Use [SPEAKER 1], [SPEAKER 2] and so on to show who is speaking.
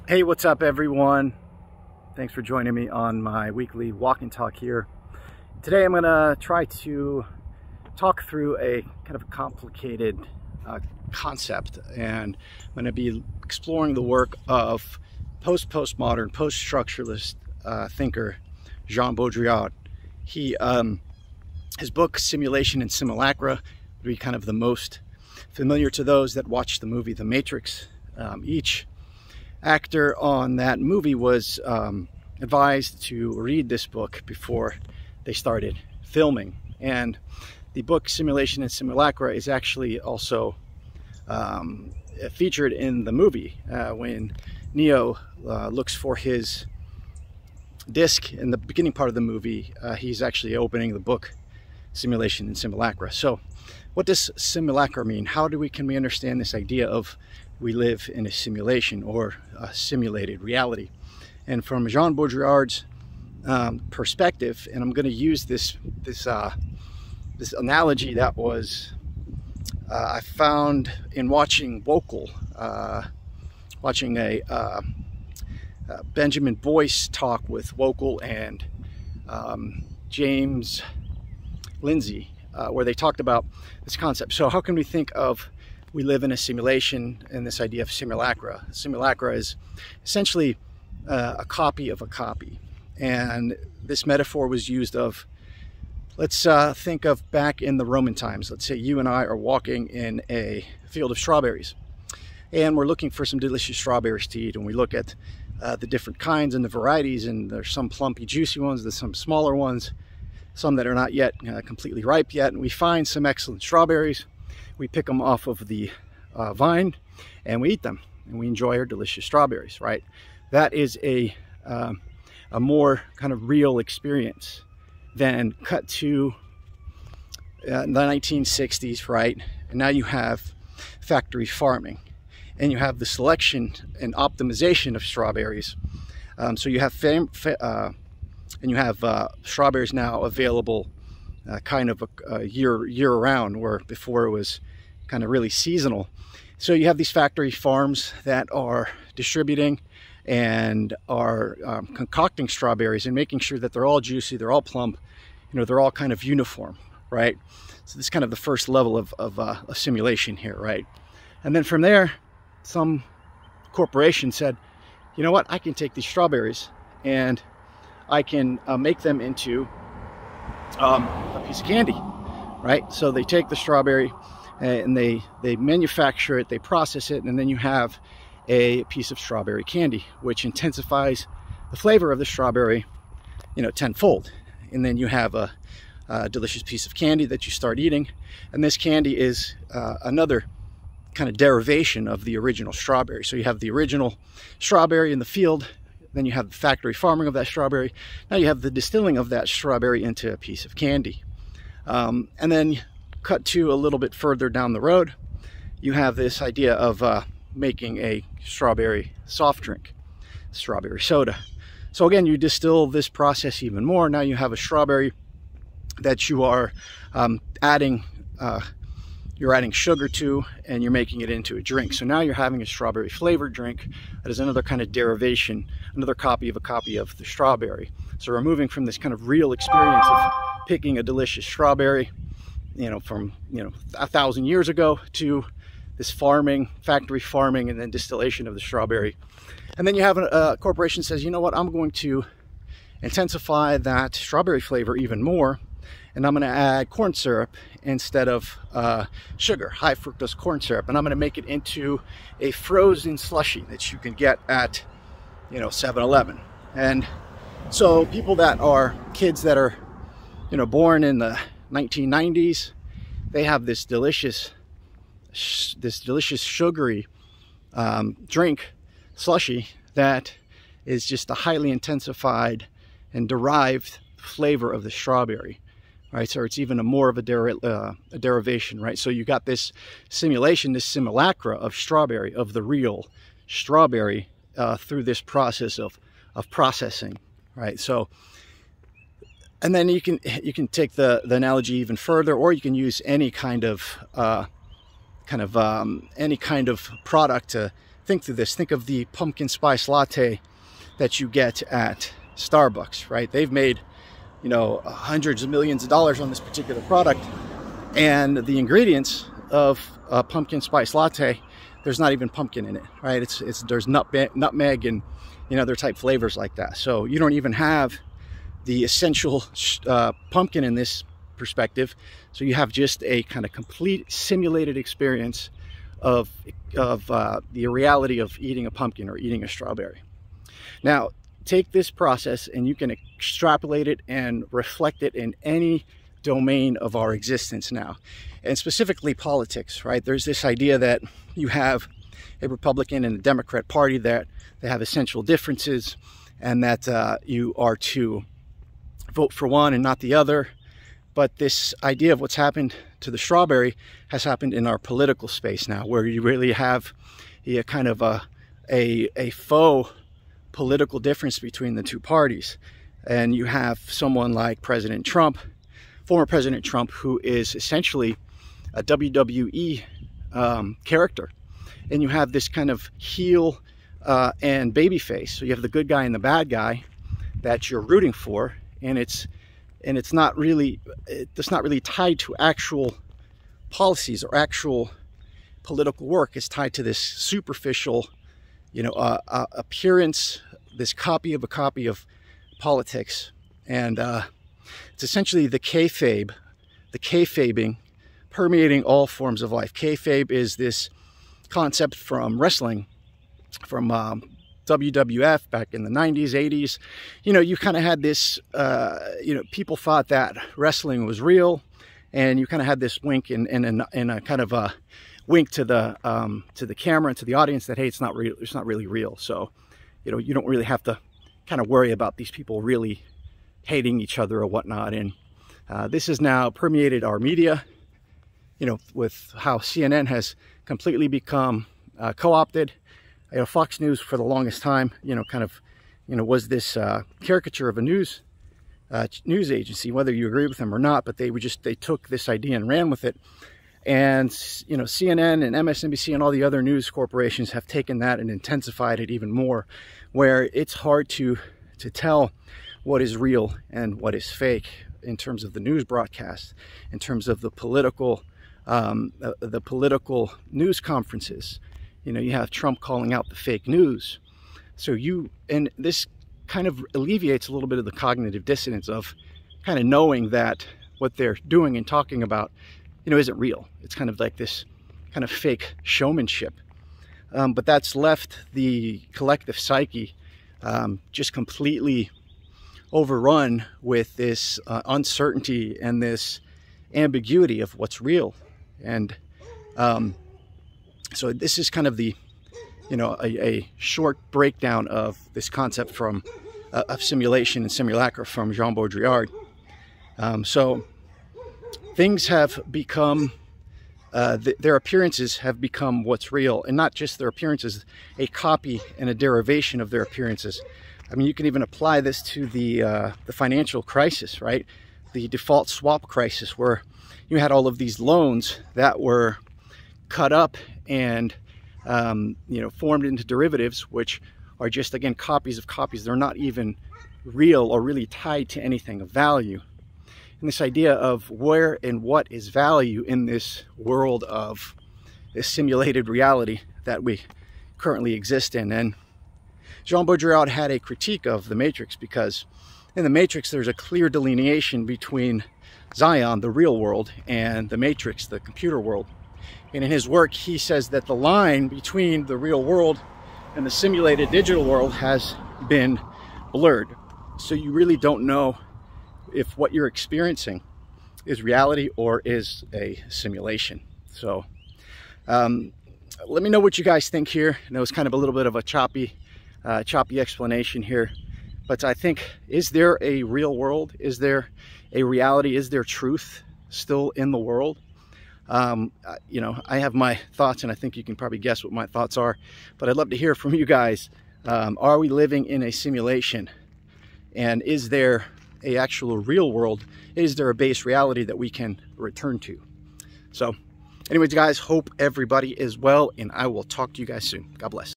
[SPEAKER 1] Hey, what's up everyone? Thanks for joining me on my weekly walk and talk here. Today I'm gonna try to talk through a kind of complicated uh, concept and I'm gonna be exploring the work of post-postmodern, post-structuralist uh, thinker Jean Baudrillard. He, um, his book Simulation and Simulacra would be kind of the most familiar to those that watched the movie The Matrix. Um, each actor on that movie was um, advised to read this book before they started filming. And the book Simulation and Simulacra is actually also um, featured in the movie uh, when Neo uh, looks for his disc in the beginning part of the movie. Uh, he's actually opening the book Simulation and Simulacra. So what does simulacra mean? How do we can we understand this idea of we live in a simulation or a simulated reality. And from Jean Baudrillard's um, perspective, and I'm going to use this this uh, this analogy that was uh, I found in watching Wokal, uh, watching a uh, uh, Benjamin Boyce talk with Wokal and um, James Lindsay, uh, where they talked about this concept. So how can we think of we live in a simulation and this idea of simulacra. Simulacra is essentially uh, a copy of a copy. And this metaphor was used of, let's uh, think of back in the Roman times. Let's say you and I are walking in a field of strawberries and we're looking for some delicious strawberries to eat. And we look at uh, the different kinds and the varieties and there's some plumpy juicy ones, there's some smaller ones, some that are not yet uh, completely ripe yet. And we find some excellent strawberries we pick them off of the uh, vine and we eat them and we enjoy our delicious strawberries, right? That is a, um, a more kind of real experience than cut to uh, the 1960s, right? And now you have factory farming and you have the selection and optimization of strawberries. Um, so you have fam uh, and you have uh, strawberries now available uh, kind of a, a, year year round where before it was kind of really seasonal. So you have these factory farms that are distributing and are um, concocting strawberries and making sure that they're all juicy they're all plump you know they're all kind of uniform right? So this is kind of the first level of, of uh, a simulation here right? And then from there some corporation said you know what? I can take these strawberries and I can uh, make them into um, piece of candy, right? So they take the strawberry and they, they manufacture it, they process it, and then you have a piece of strawberry candy, which intensifies the flavor of the strawberry, you know, tenfold. And then you have a, a delicious piece of candy that you start eating. And this candy is uh, another kind of derivation of the original strawberry. So you have the original strawberry in the field, then you have the factory farming of that strawberry. Now you have the distilling of that strawberry into a piece of candy. Um, and then cut to a little bit further down the road, you have this idea of uh, making a strawberry soft drink, strawberry soda. So again, you distill this process even more. Now you have a strawberry that you are um, adding uh, you're adding sugar to and you're making it into a drink. So now you're having a strawberry flavored drink that is another kind of derivation, another copy of a copy of the strawberry. So we're moving from this kind of real experience of picking a delicious strawberry, you know, from, you know, a thousand years ago to this farming, factory farming, and then distillation of the strawberry. And then you have a, a corporation says, you know what, I'm going to intensify that strawberry flavor even more and I'm going to add corn syrup instead of uh, sugar, high fructose corn syrup, and I'm going to make it into a frozen slushy that you can get at, you know, 7-Eleven. And so people that are kids that are, you know, born in the 1990s, they have this delicious, this delicious sugary um, drink slushy that is just a highly intensified and derived flavor of the strawberry right? So it's even a more of a, uh, a derivation, right? So you got this simulation, this simulacra of strawberry, of the real strawberry uh, through this process of, of processing, right? So, and then you can you can take the, the analogy even further, or you can use any kind of uh, kind of um, any kind of product to think through this. Think of the pumpkin spice latte that you get at Starbucks, right? They've made, you know, hundreds of millions of dollars on this particular product. And the ingredients of a pumpkin spice latte, there's not even pumpkin in it, right? It's, it's there's nutmeg, nutmeg and, you know, other type flavors like that. So you don't even have the essential uh, pumpkin in this perspective. So you have just a kind of complete simulated experience of, of uh, the reality of eating a pumpkin or eating a strawberry. Now, take this process and you can extrapolate it and reflect it in any domain of our existence now, and specifically politics, right? There's this idea that you have a Republican and a Democrat party that they have essential differences and that uh, you are to vote for one and not the other. But this idea of what's happened to the strawberry has happened in our political space now, where you really have a kind of a, a, a faux political difference between the two parties. And you have someone like President Trump, former President Trump, who is essentially a WWE um, character. And you have this kind of heel uh, and baby face. So you have the good guy and the bad guy that you're rooting for. And it's and it's not really it's not really tied to actual policies or actual political work. It's tied to this superficial, you know, uh, uh, appearance, this copy of a copy of politics, and uh, it's essentially the kayfabe, the kayfabing, permeating all forms of life. Kayfabe is this concept from wrestling, from um, WWF back in the 90s, 80s. You know, you kind of had this, uh, you know, people thought that wrestling was real, and you kind of had this wink and, and, a kind of a wink to the um, to the camera and to the audience that hey, it's not real, it's not really real. So, you know, you don't really have to kind of worry about these people really hating each other or whatnot. And uh, this has now permeated our media. You know, with how CNN has completely become uh, co-opted you know, Fox News for the longest time, you know, kind of, you know, was this uh, caricature of a news uh, news agency, whether you agree with them or not, but they were just, they took this idea and ran with it. And, you know, CNN and MSNBC and all the other news corporations have taken that and intensified it even more, where it's hard to, to tell what is real and what is fake in terms of the news broadcast, in terms of the political, um, uh, the political news conferences, you know, you have Trump calling out the fake news. So you, and this kind of alleviates a little bit of the cognitive dissonance of kind of knowing that what they're doing and talking about, you know, isn't real. It's kind of like this kind of fake showmanship. Um, but that's left the collective psyche um, just completely overrun with this uh, uncertainty and this ambiguity of what's real. And um, so this is kind of the, you know, a, a short breakdown of this concept from uh, of simulation and simulacra from Jean Baudrillard. Um, so things have become, uh, th their appearances have become what's real, and not just their appearances, a copy and a derivation of their appearances. I mean, you can even apply this to the uh, the financial crisis, right? The default swap crisis, where you had all of these loans that were cut up and um, you know formed into derivatives which are just again copies of copies. They're not even real or really tied to anything of value. And this idea of where and what is value in this world of this simulated reality that we currently exist in. And Jean Baudrillard had a critique of the Matrix because in the Matrix there's a clear delineation between Zion, the real world, and the Matrix, the computer world. And in his work, he says that the line between the real world and the simulated digital world has been blurred. So you really don't know if what you're experiencing is reality or is a simulation. So um, let me know what you guys think here. I know it's kind of a little bit of a choppy, uh, choppy explanation here, but I think, is there a real world? Is there a reality? Is there truth still in the world? Um, you know, I have my thoughts and I think you can probably guess what my thoughts are, but I'd love to hear from you guys. Um, are we living in a simulation? And is there a actual real world? Is there a base reality that we can return to? So anyways, guys, hope everybody is well and I will talk to you guys soon. God bless.